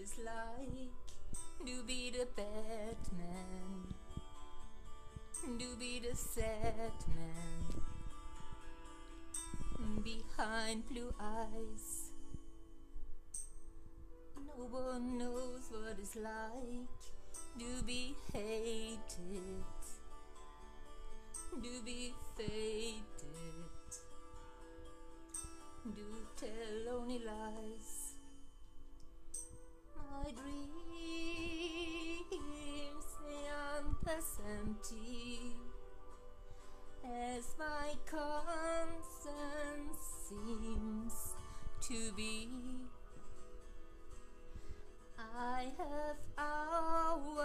it's like to be the Batman, to be the sad man behind blue eyes. No one knows what it's like to be hated, to be faded, to tell only lies. My dreams are as empty as my conscience seems to be. I have hours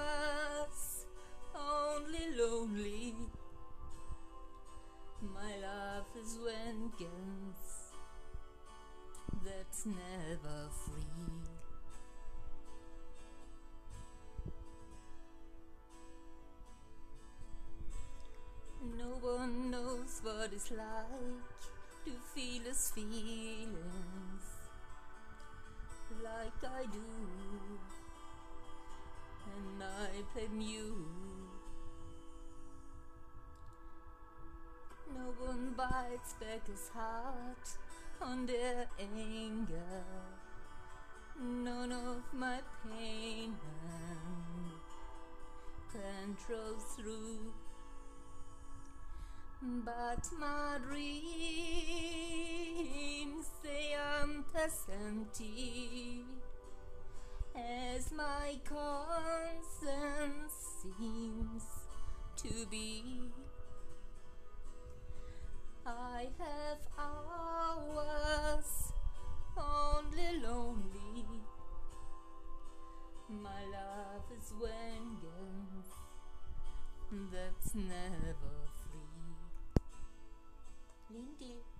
only lonely. My love is vengeance that's never free. What it's like to feel his feelings like I do, and I blame you. No one bites back his heart on their anger. None of my pain controls through but my dreams they aren't as empty as my conscience seems to be. I have hours only lonely. My love is vengeance that's never Lindy